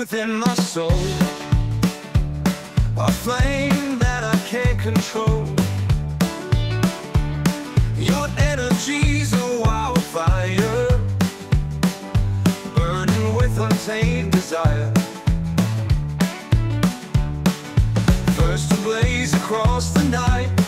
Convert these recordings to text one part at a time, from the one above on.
within my soul. A flame that I can't control. Your energy's a wildfire. Burning with untamed desire. First to blaze across the night.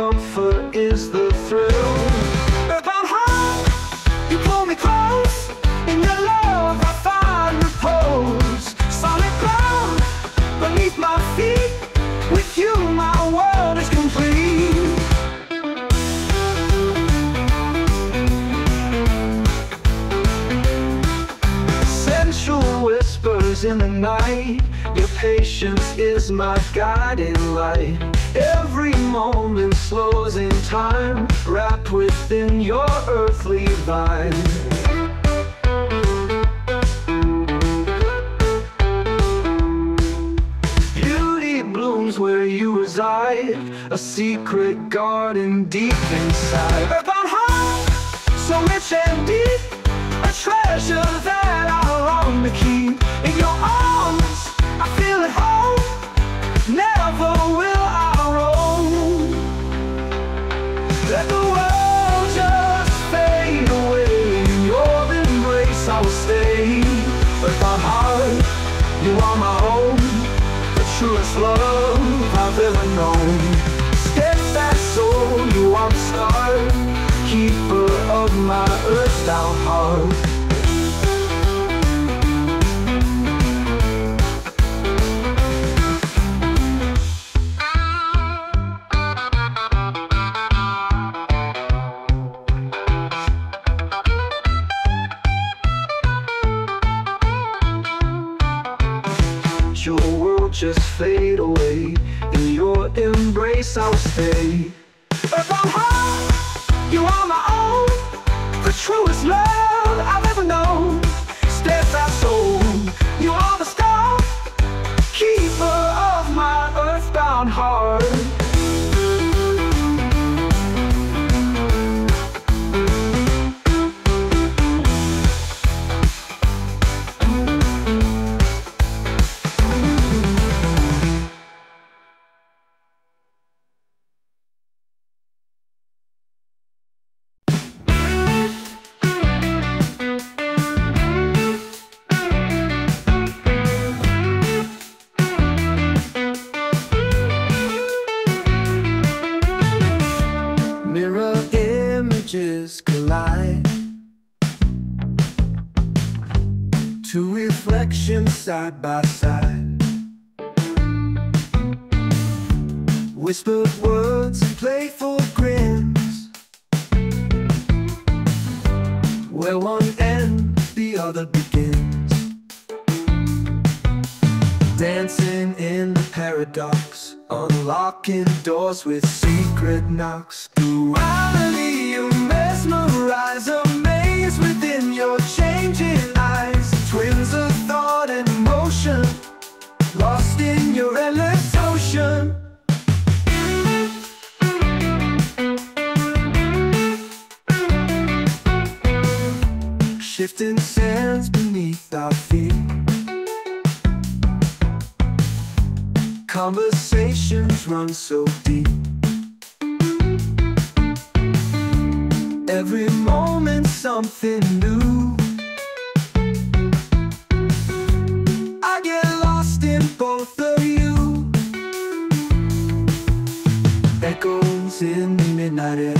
Comfort is the thrill. Upon high, you pull me close. In your love I find repose. Solid ground beneath my feet. With you my world is complete. Sensual whispers in the night. Your patience is my guiding light moment slows in time Wrapped within your earthly vine. Beauty blooms where you reside A secret garden deep inside. Upon high, so rich and deep A treasure that I long to keep. In your arms, I feel at home Ever known Steadfast soul, you are star. Keeper of my earth-bound heart. Your world just fade embrace I'll stay. Upon high, you are my own. The truest love Two reflections side by side. Whispered words and playful grins. Where one ends, the other begins. Dancing in the paradox Unlocking doors with secret knocks. Duality, you mesmerize Amaze within your your endless ocean. Shifting sands beneath our feet. Conversations run so deep. Every moment something new In the midnight air.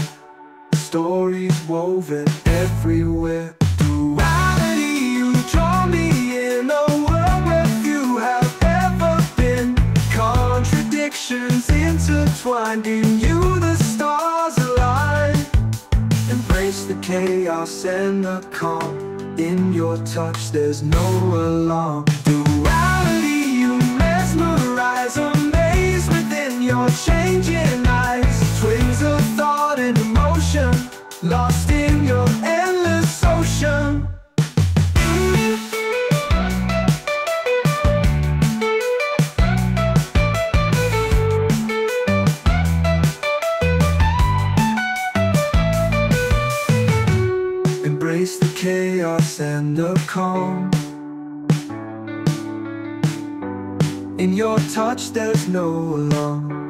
Stories woven everywhere. Duality, you draw me in. A world where have ever been. Contradictions intertwined in you, the stars align. Embrace the chaos and the calm. In your touch there's no alarm. Duality, mesmerize Amaze within your changing eyes. Twins of thought and emotion Lost in your endless ocean. Embrace the chaos and the calm In your touch there's no alarm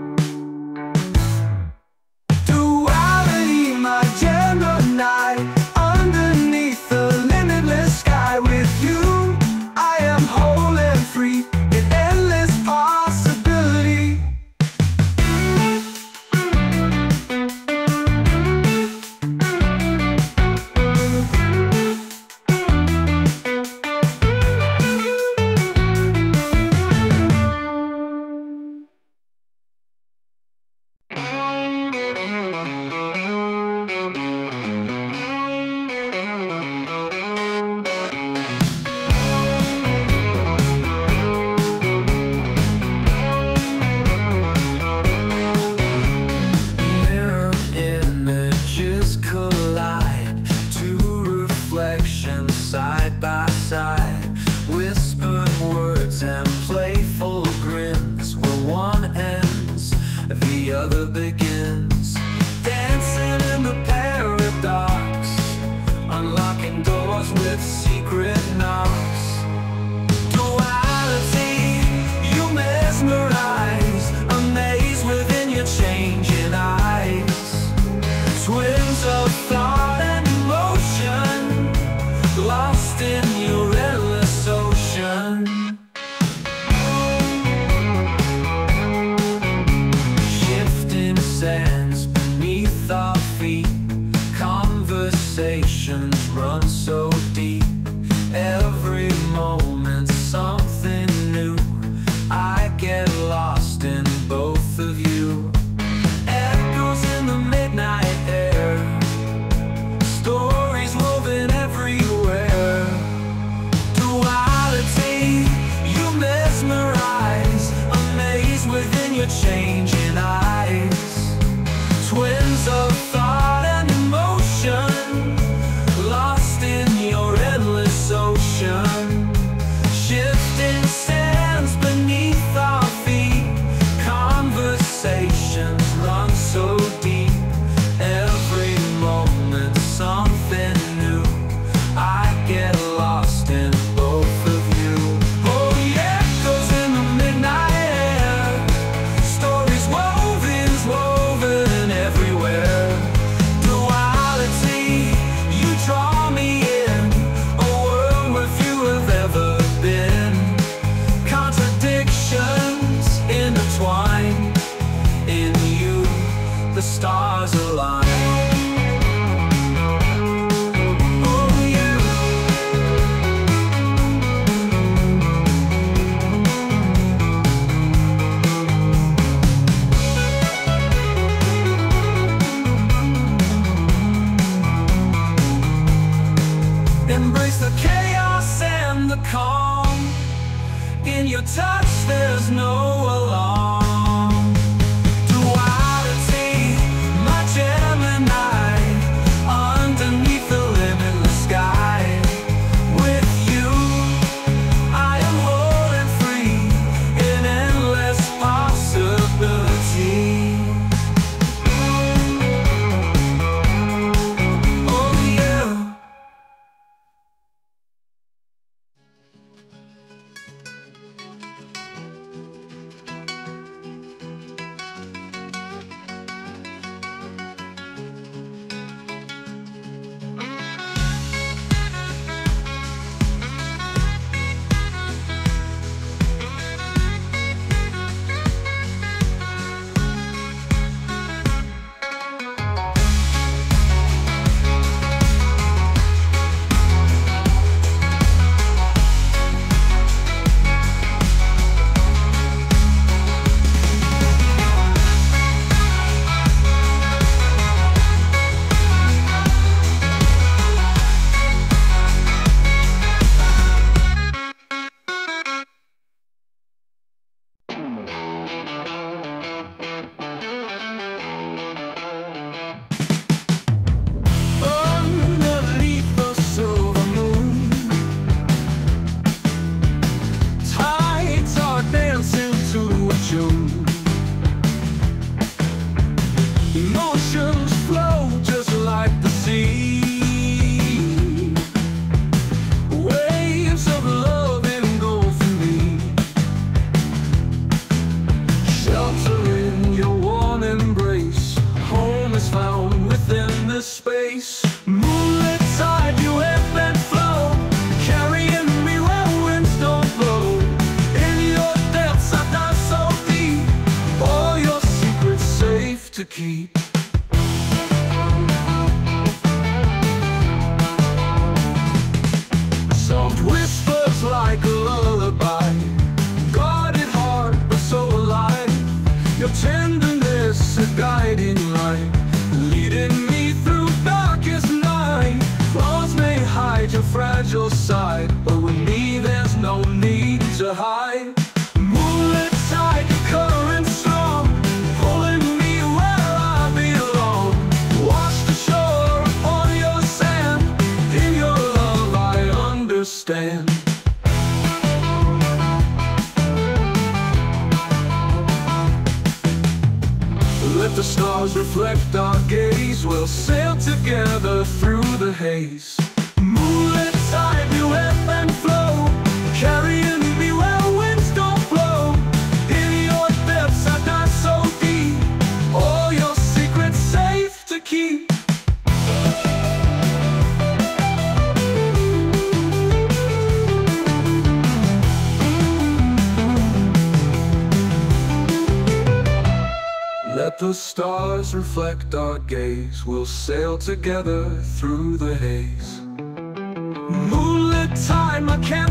in your touch, there's no alarm. Haze. Moonlit tide, you ebb and flow. Carrying me where winds don't blow. In your depths I dive so deep. All your secrets safe to keep. Let the stars reflect We'll sail together through the haze. Moonlit time, a cancer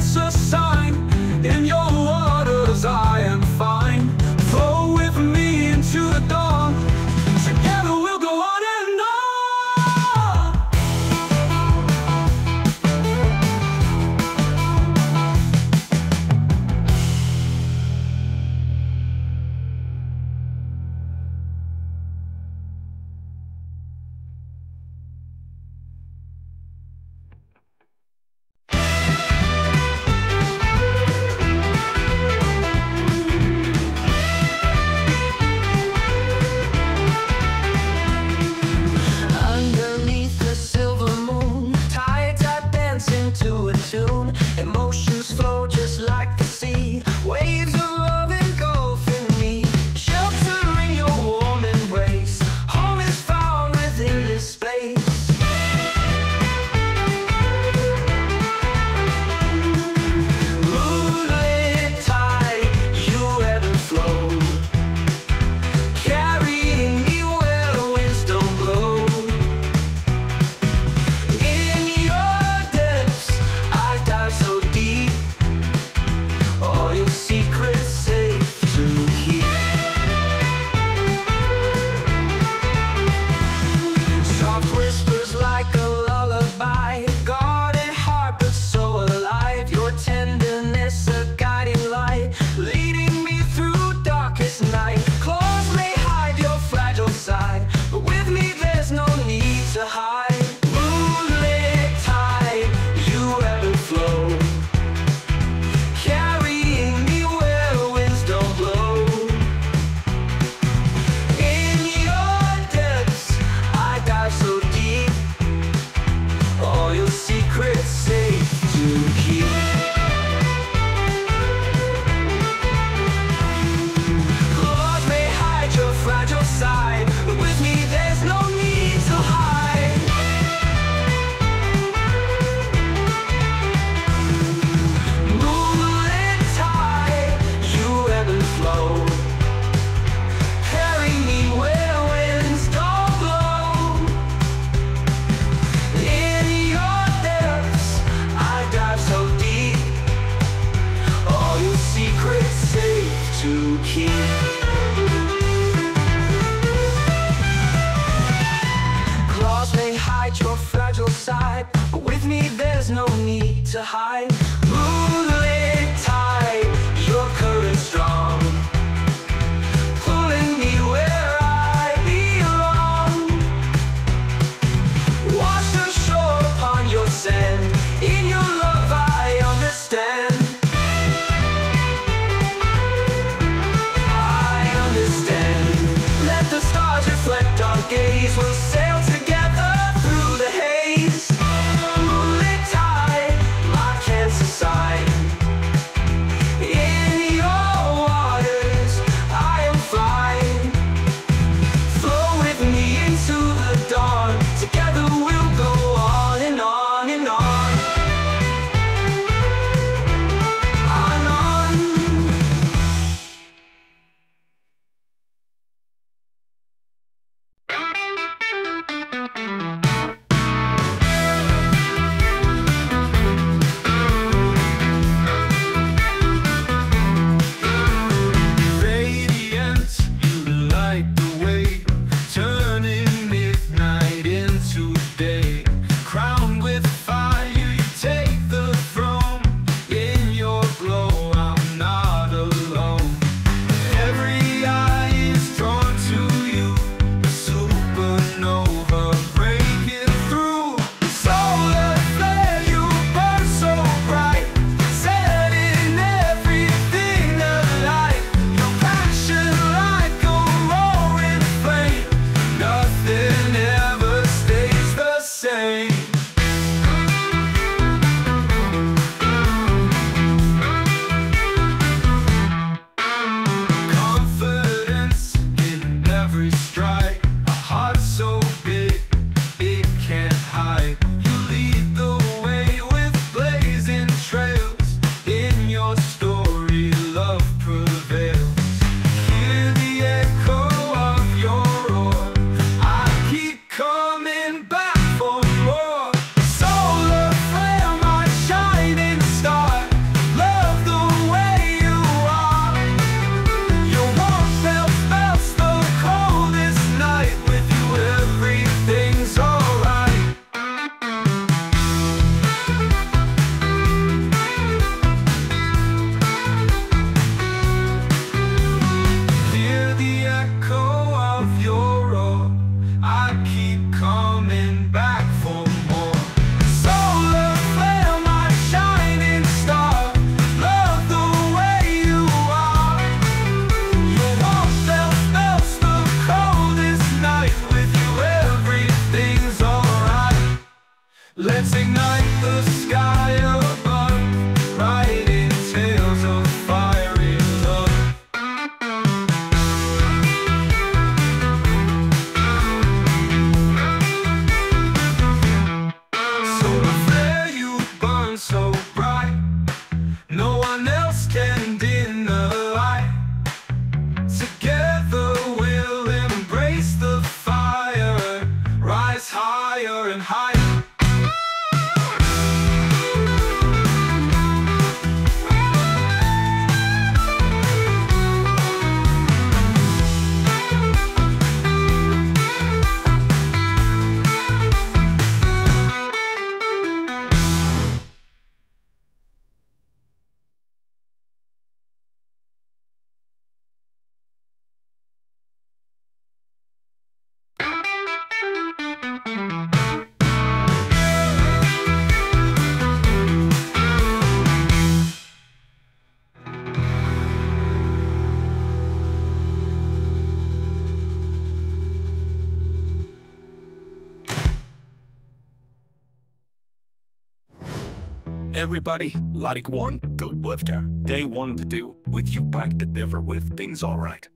Everybody, like one good lifter, they want to do with you back the with things alright.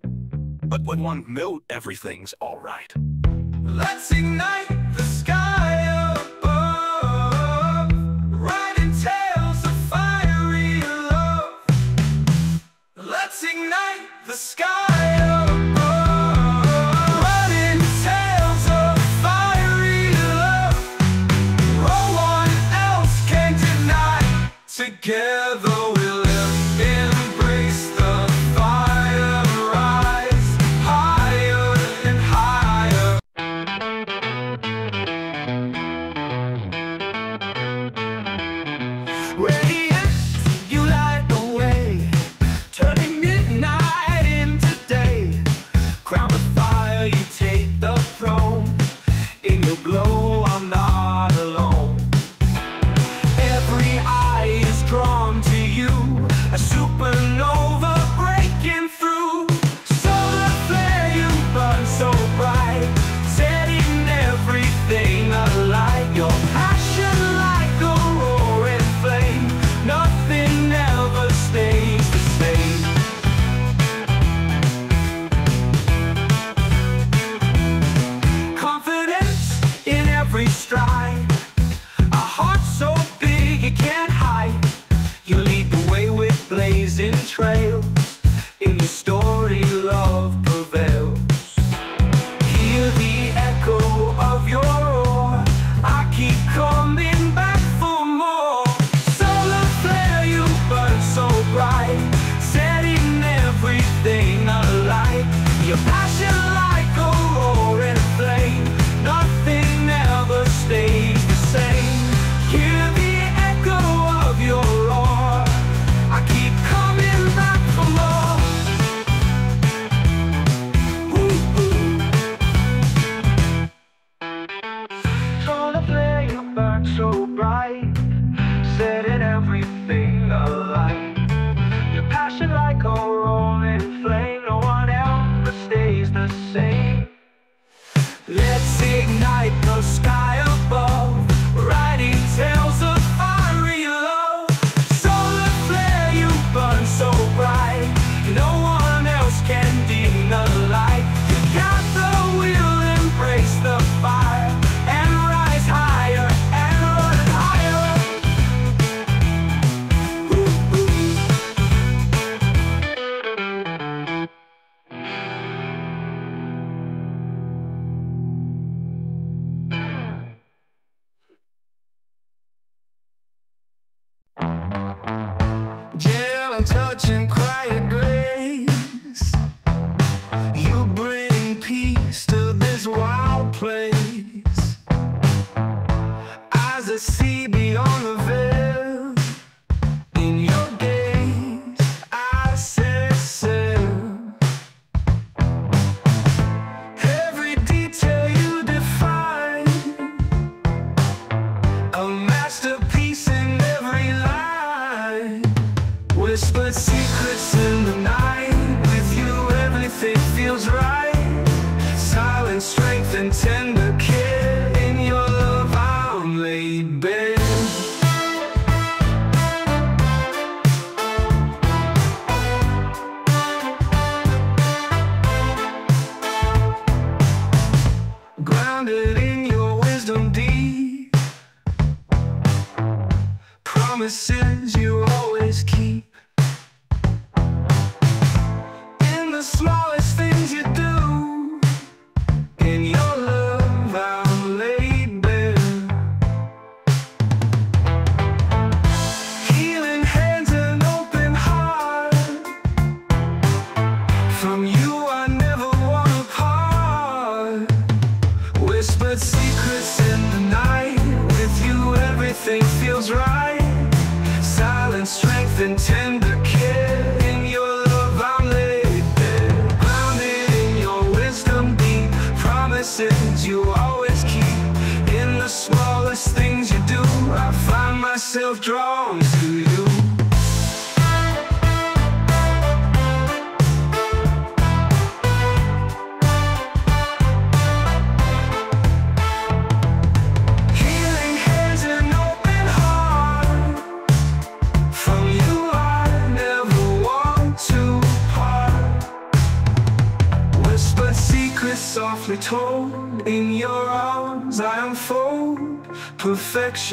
But when one know everything's alright. Let's ignite!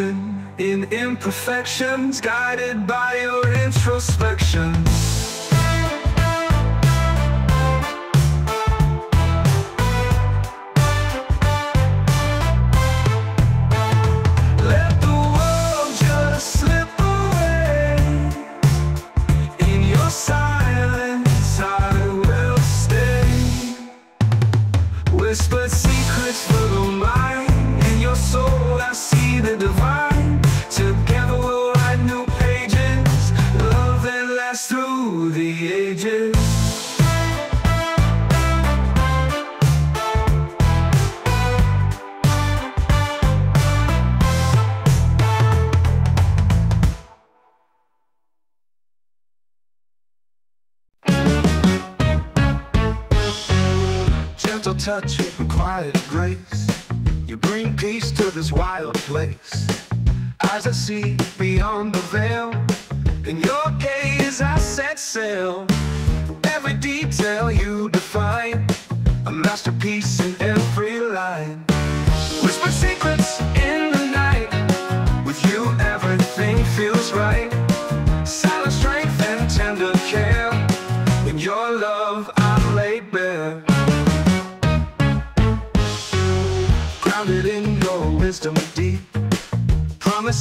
Perfection in imperfections, guided by your introspection. Touch and quiet grace. You bring peace to this wild place. As I see beyond the veil, in your gaze I set sail. Every detail you define, a masterpiece in every line. Whisper secrets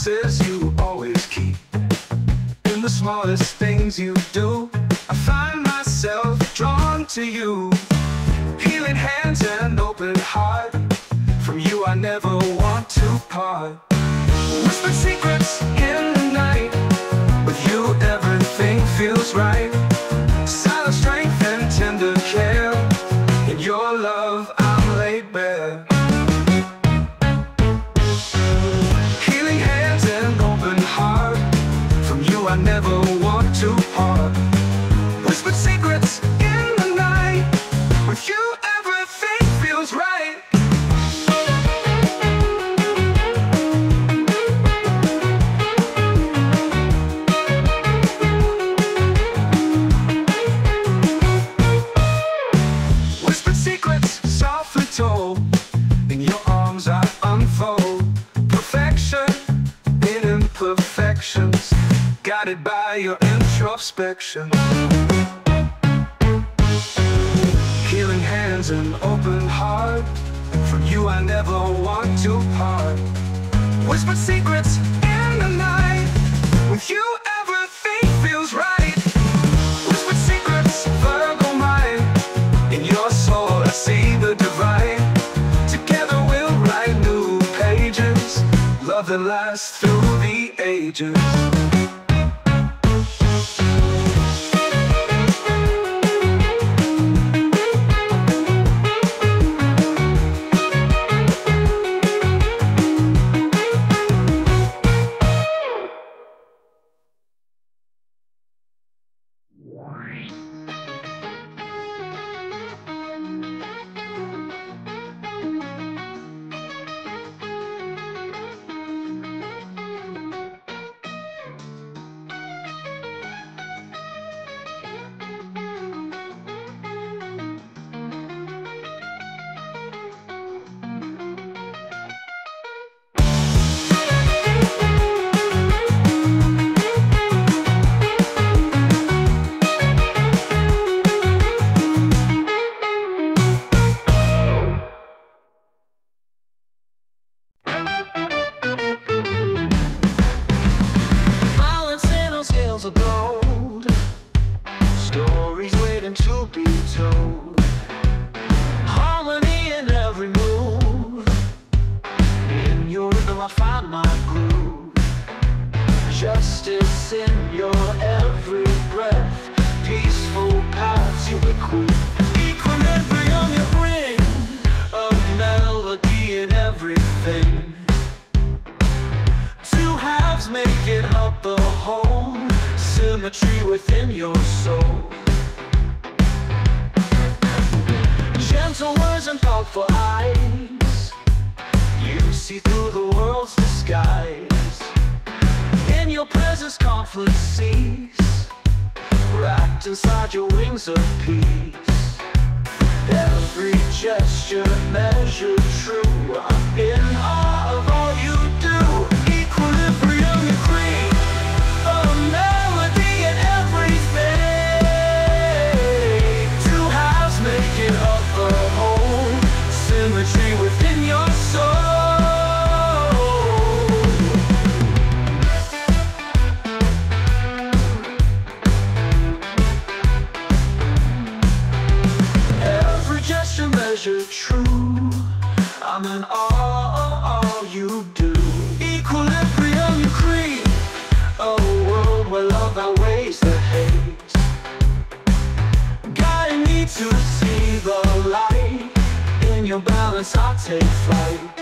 Promises you always keep. In the smallest things you do, I find myself drawn to you. Healing hands and open heart. From you, I never want to part. Whispered secrets in the night. With you, everything feels right. Introspection. Healing hands and open heart. From you I never want to part. Whispered secrets in the night. With you everything feels right. Whispered secrets, Virgo mind. In your soul, I see the divine. Together we'll write new pages. Love that lasts through the ages. as I take flight.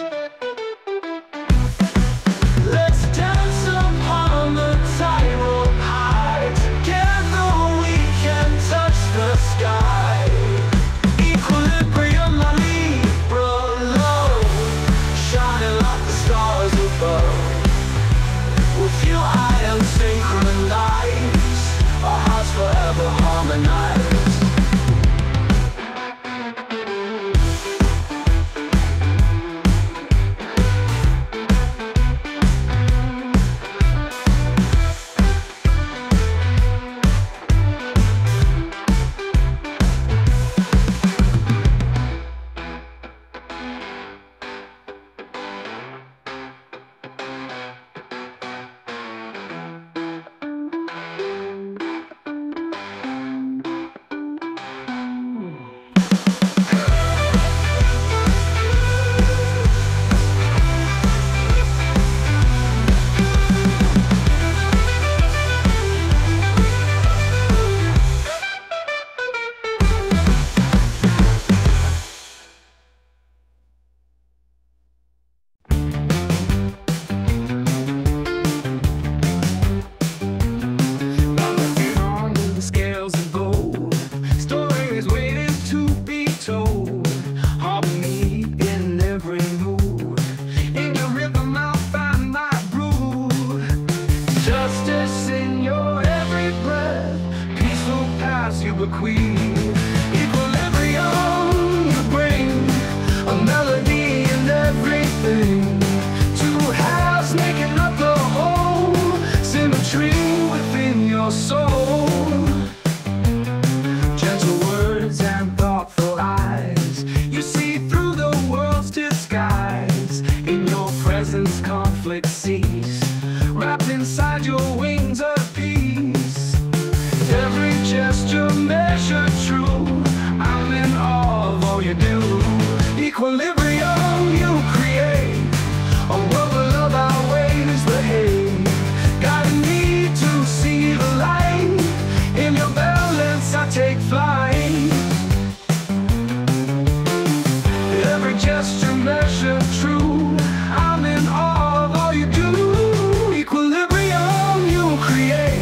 just to measure true. I'm in awe of all you do. Equilibrium you create.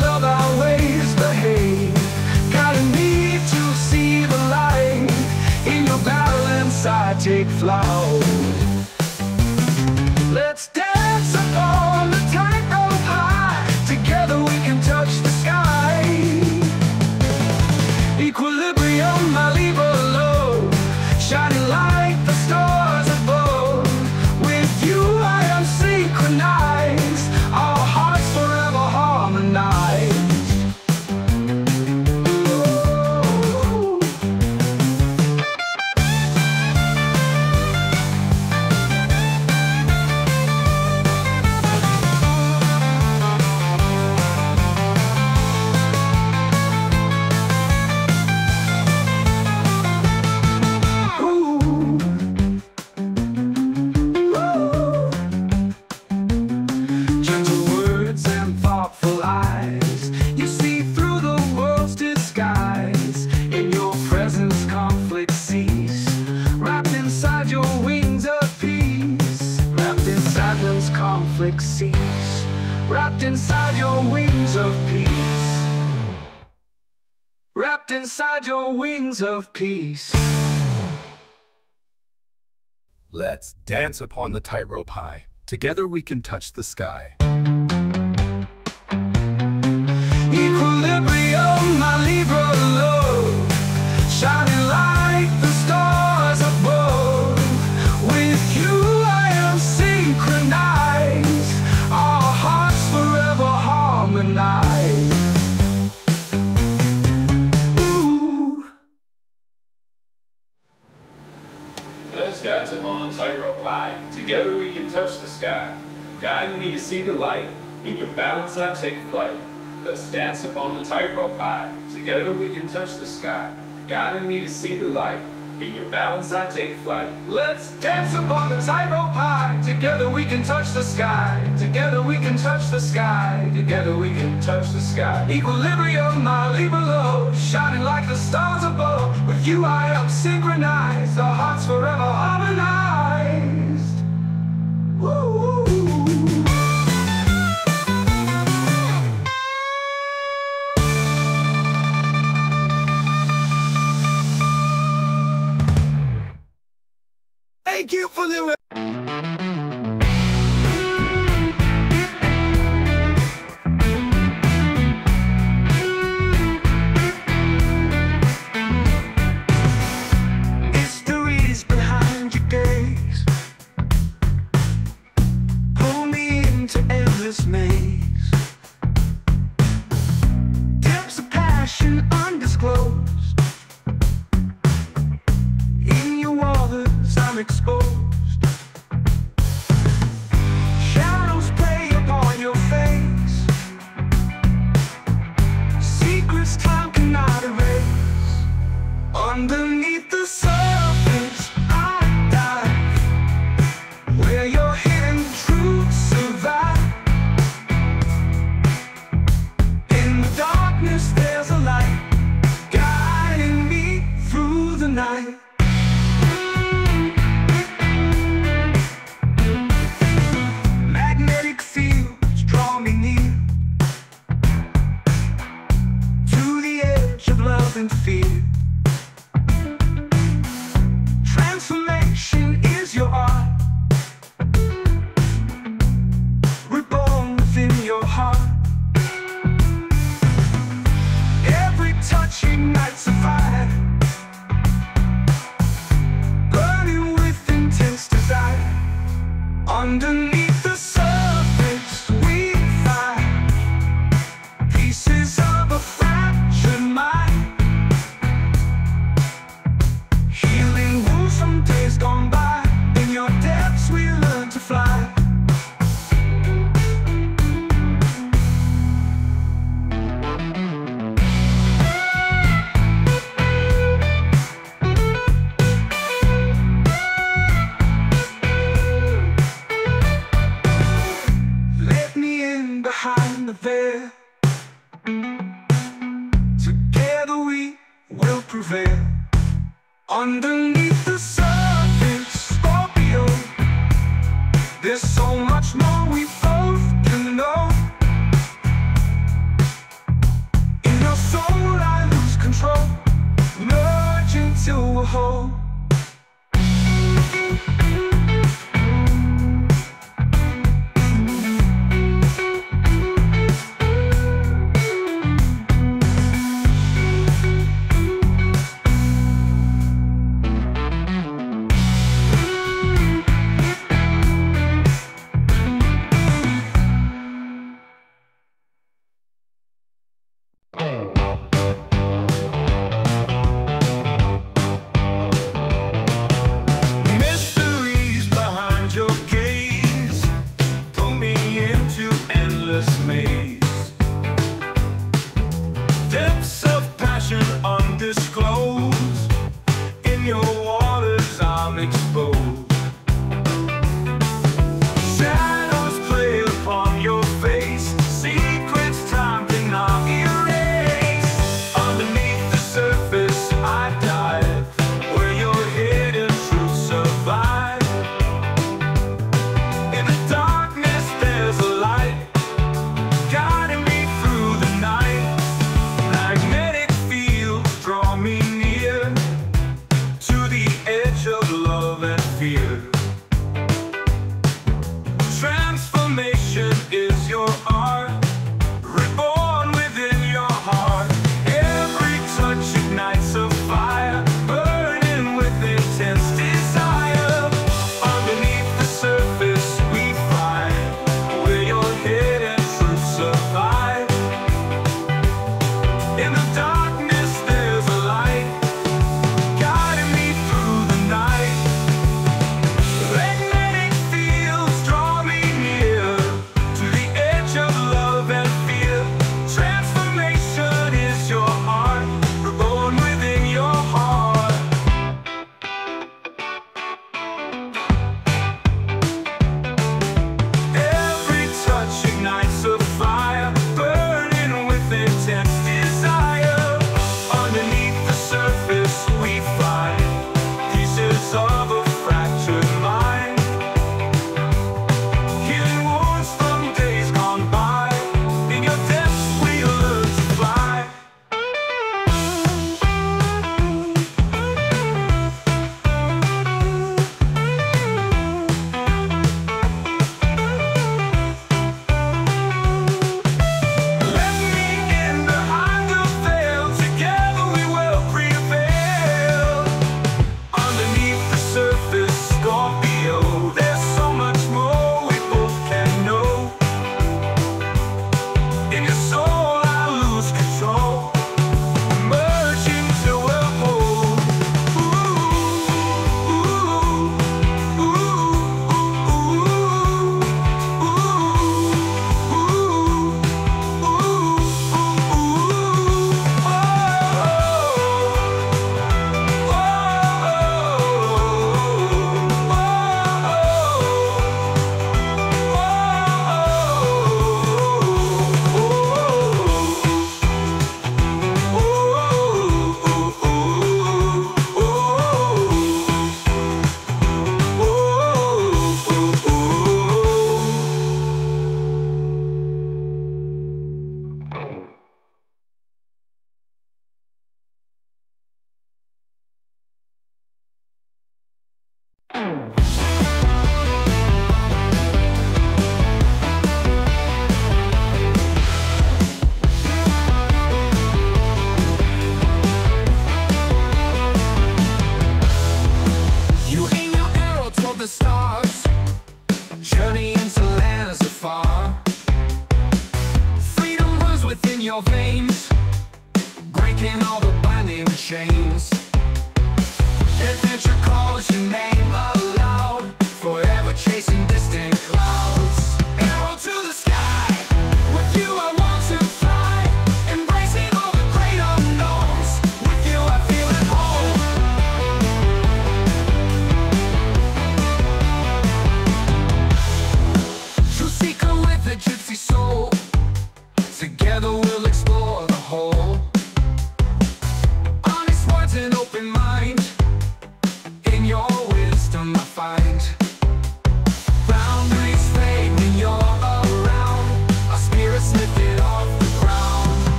Love. Got a need to see the light. In your balance, I take flight. Dance upon the tightrope high. Together we can touch the sky. Equilibrium, my Libra love, shining touch the sky. Guiding me to see the light. In your balance I take flight. Let's dance upon the tightrope high. Together we can touch the sky. Guiding me to see the light. In your balance I take flight. Let's dance upon the tightrope high. Together we can touch the sky. Together we can touch the sky. Together we can touch the sky. Equilibrium, my Libra love, shining like the stars above. With you I am synchronized, our hearts forever harmonized. Thank you for the.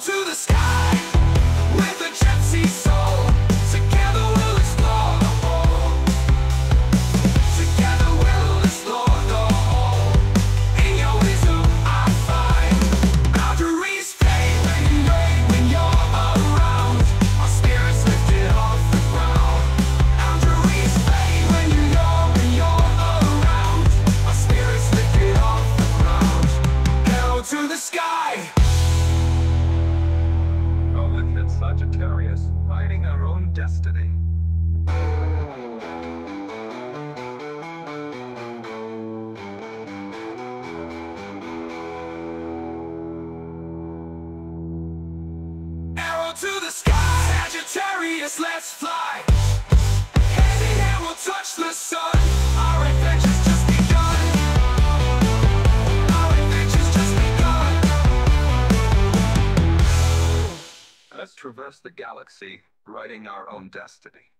To the galaxy, writing our own destiny.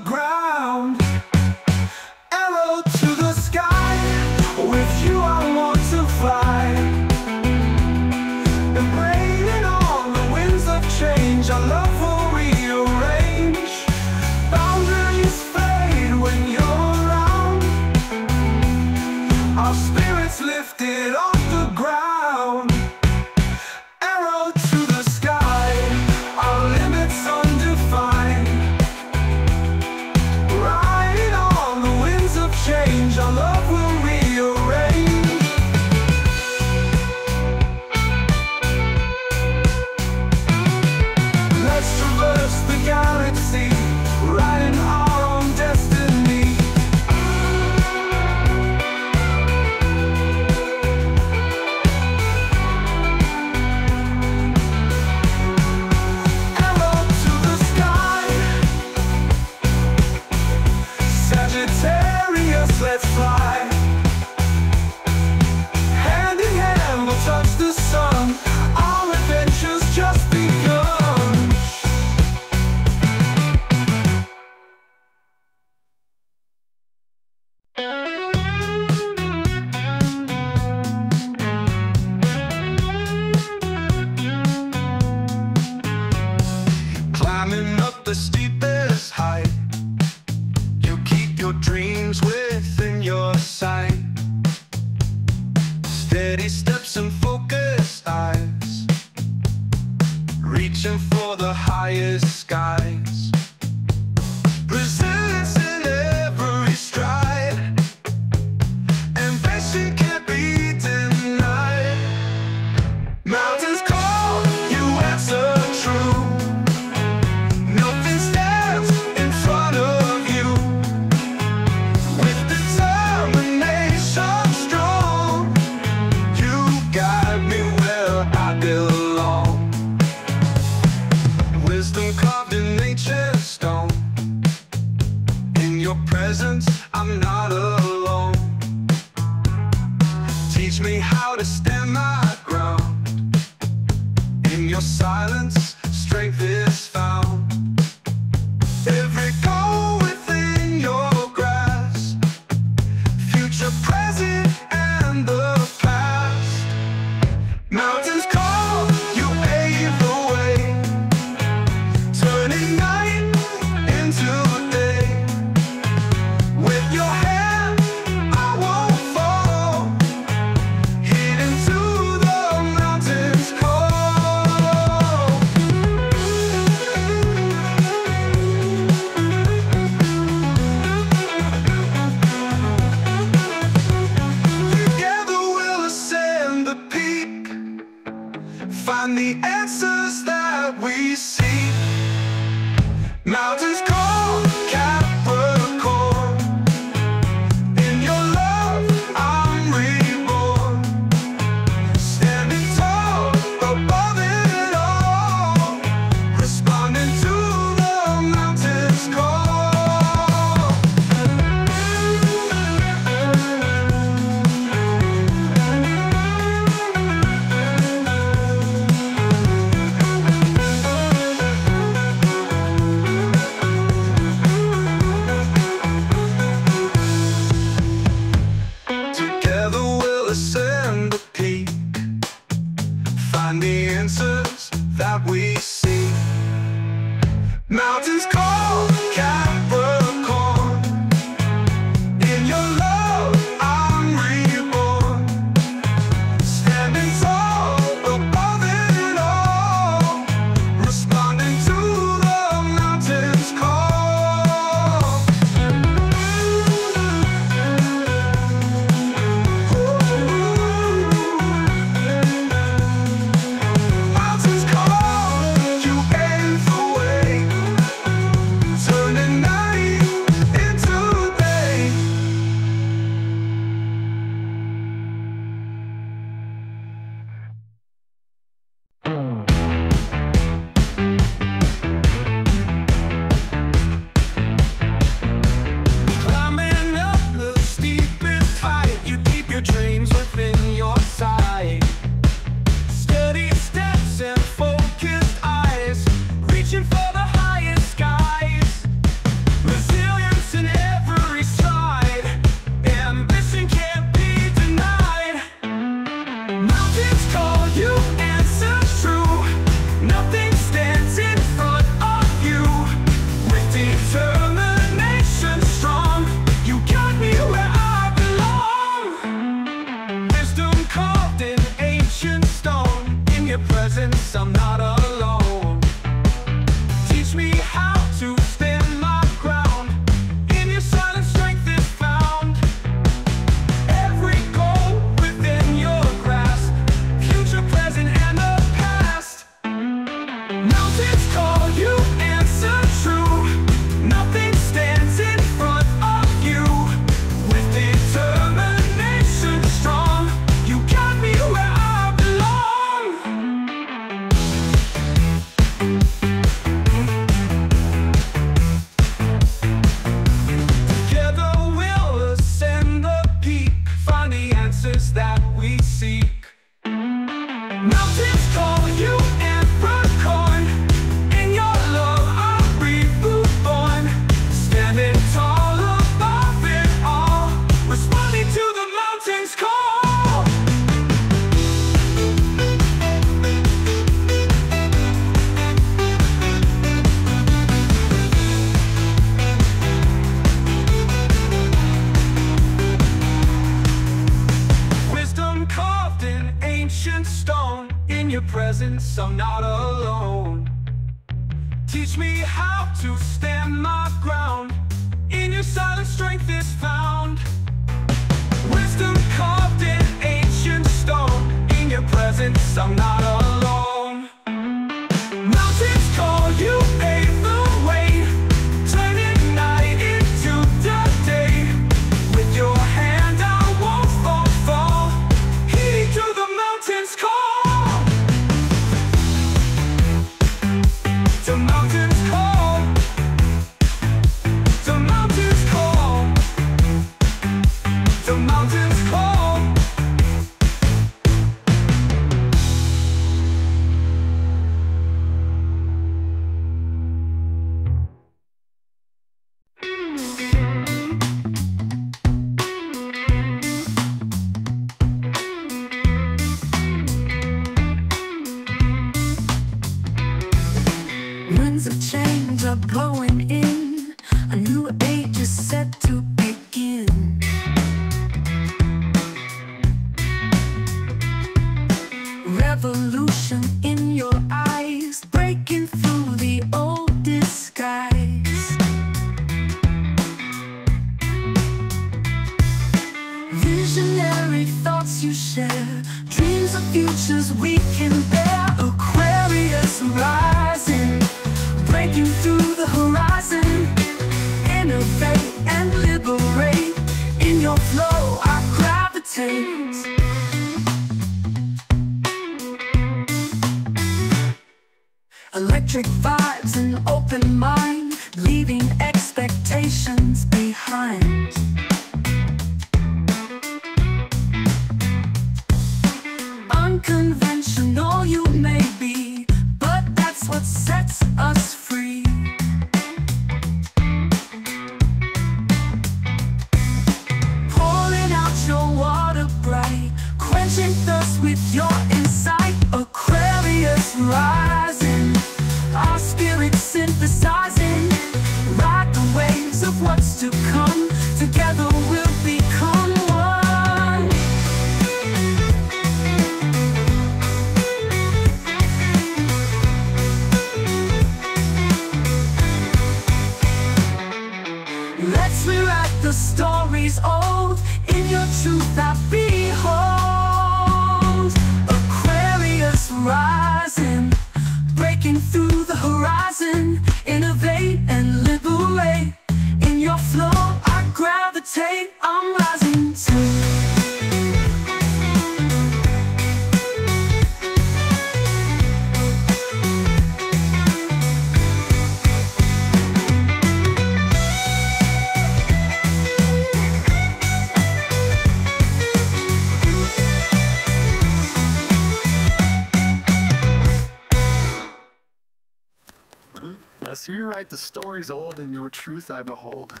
the story's old, and your truth I behold.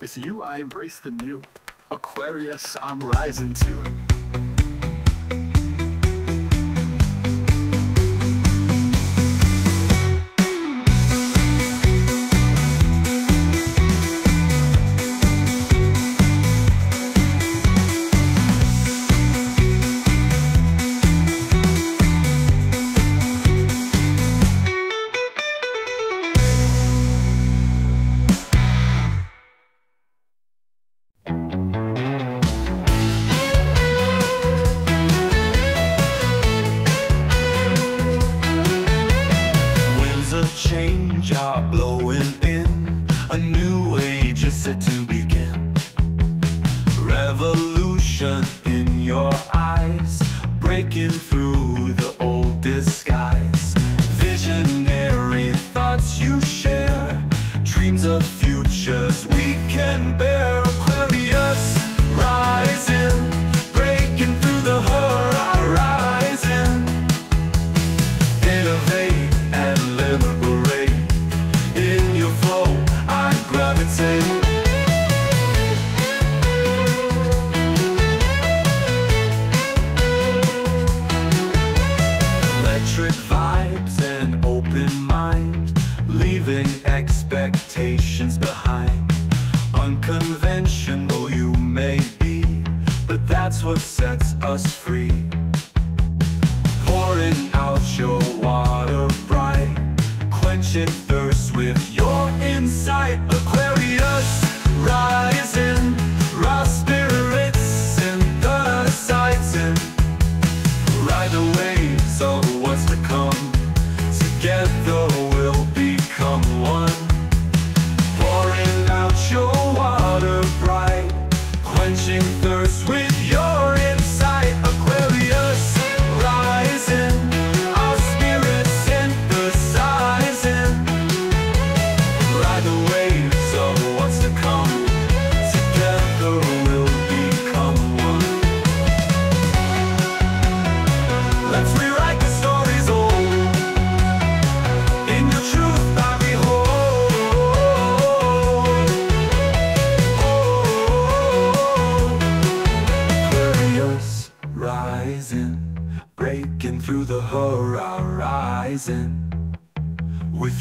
With you I embrace the new. Aquarius, I'm rising to.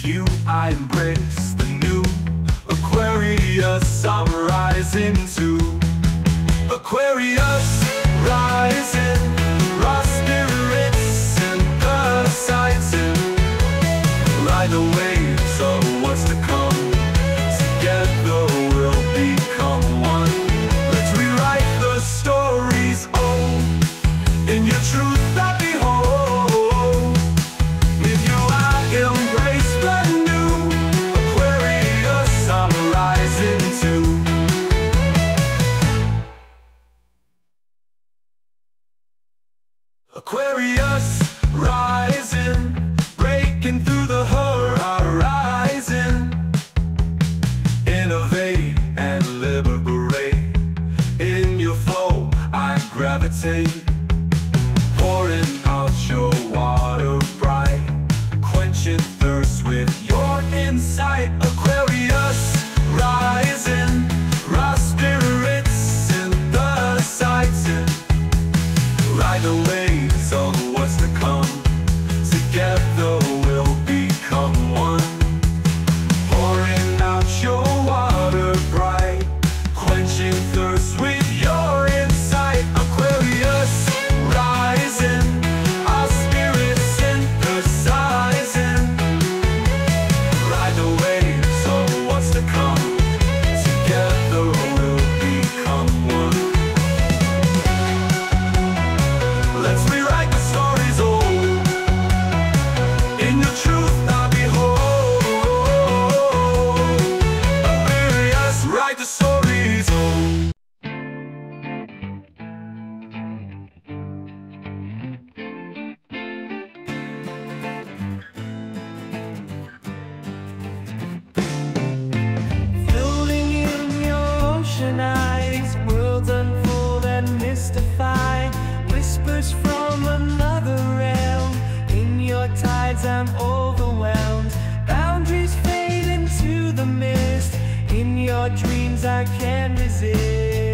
you I embrace the new Aquarius I'm rising to. Aquarius. In your dreams I can resist.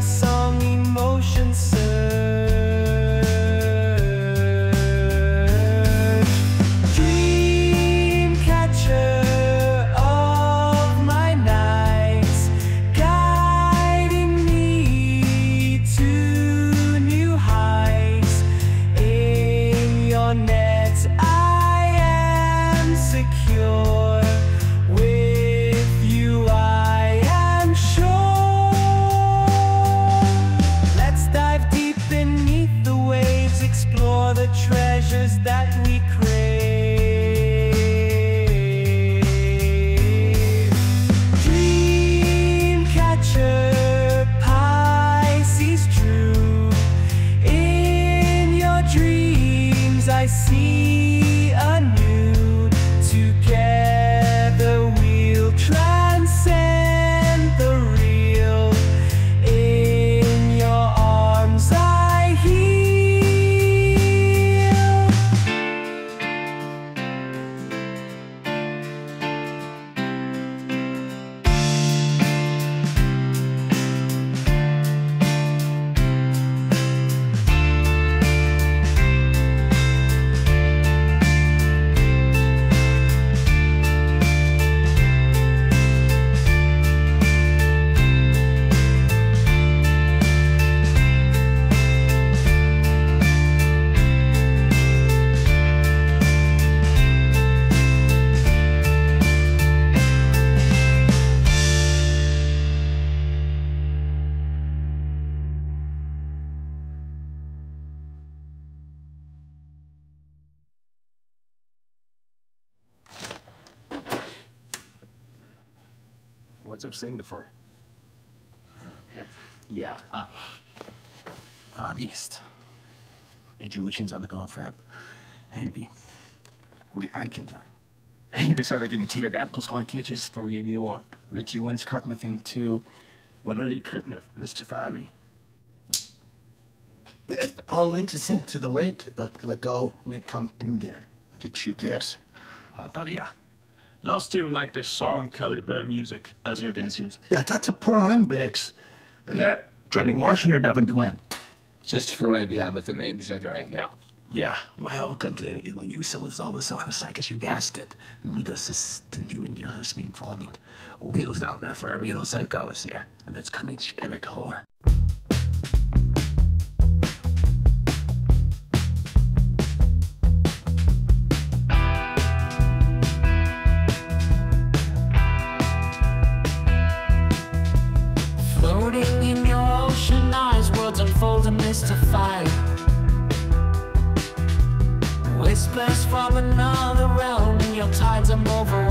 song emotions What's I've seen before. Yeah. Uh, uh, east. Intuitions on the golf app. Maybe. We I can. Maybe started getting teetered apples on kitchens for you or Richie wins cut my thing too. What are you cutting it, Mr. Fabi? All interesting to the weight, but let go when it comes in there. Did you guess? Uh, but yeah. Lost you like this song, Kelly Bear music, as your dancers. Yeah, that's a prime mix. And that, Dreading Martian or Devin Glenn? Just for what we have with the names right now. Yeah, well, continue. When you sell us all this on a second, you gassed it. Need assistant you and your husband falling. Wheels down there for a real psycho is here, and it's coming straight core. Whispers from another realm, your tides are overwhelmed.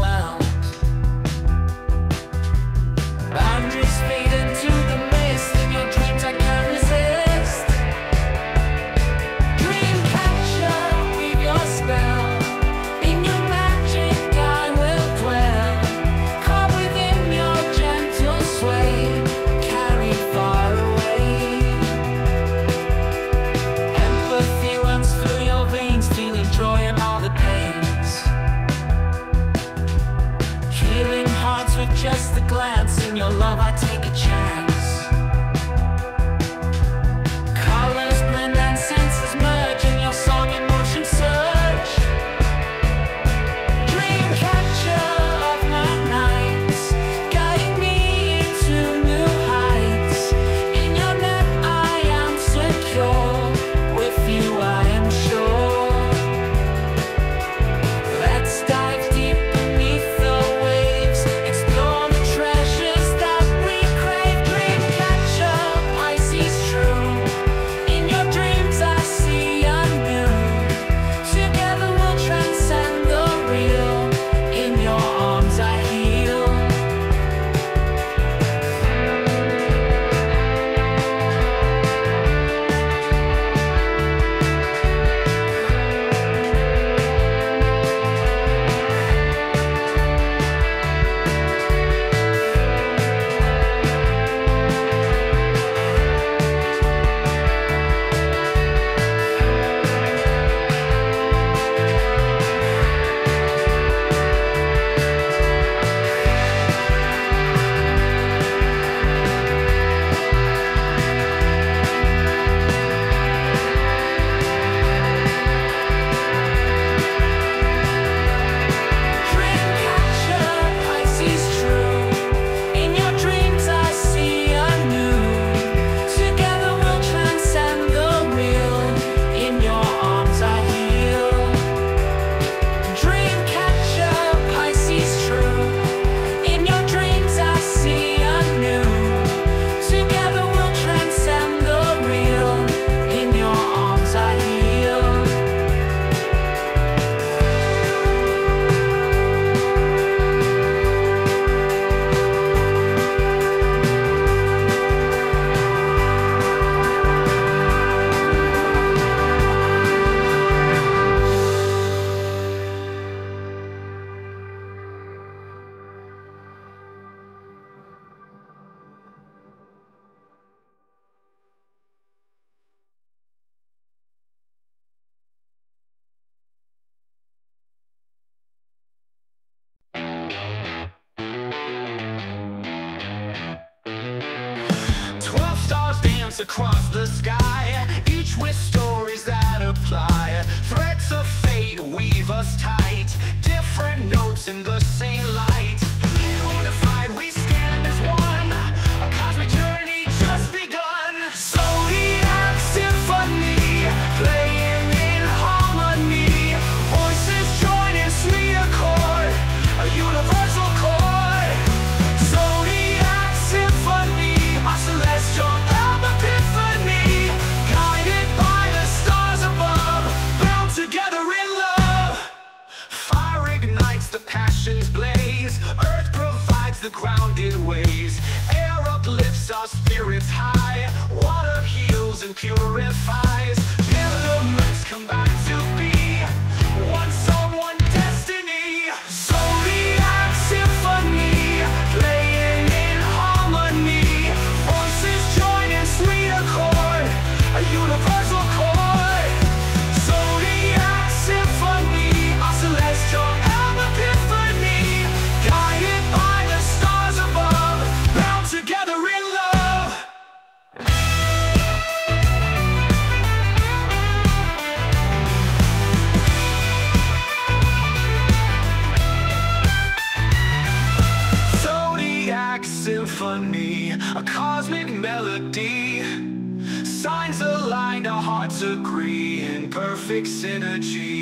Perfect synergy.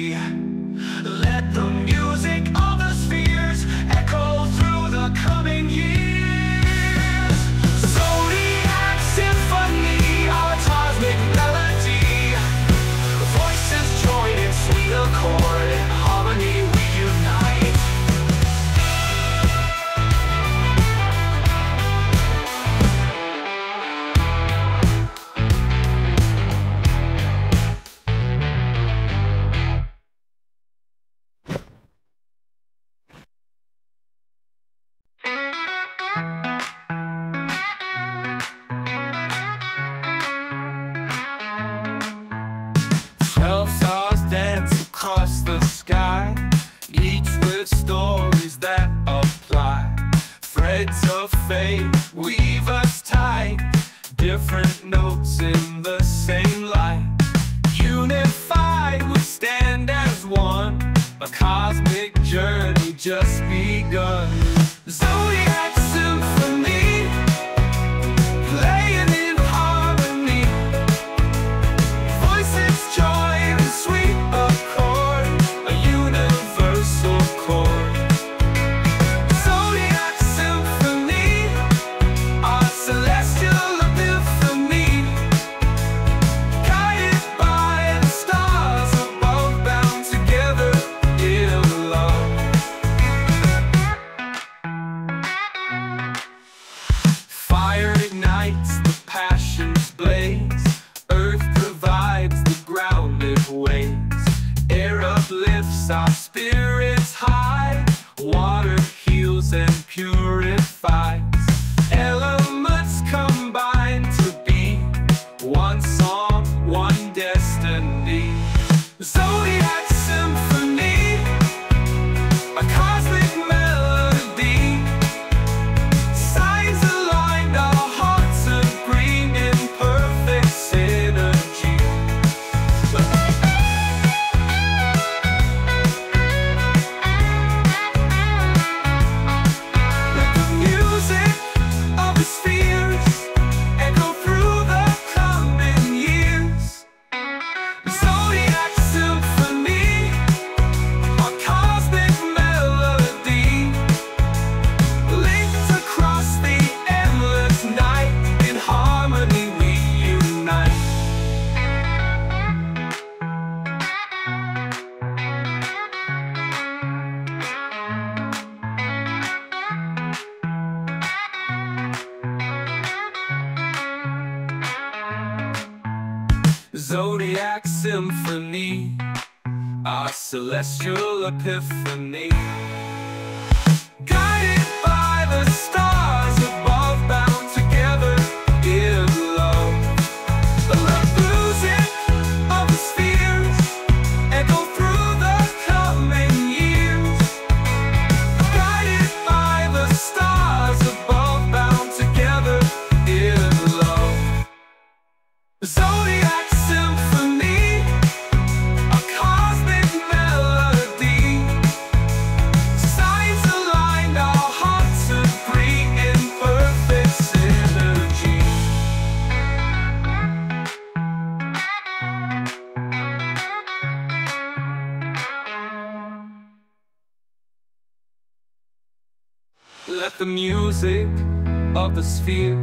Celestial epiphany. Of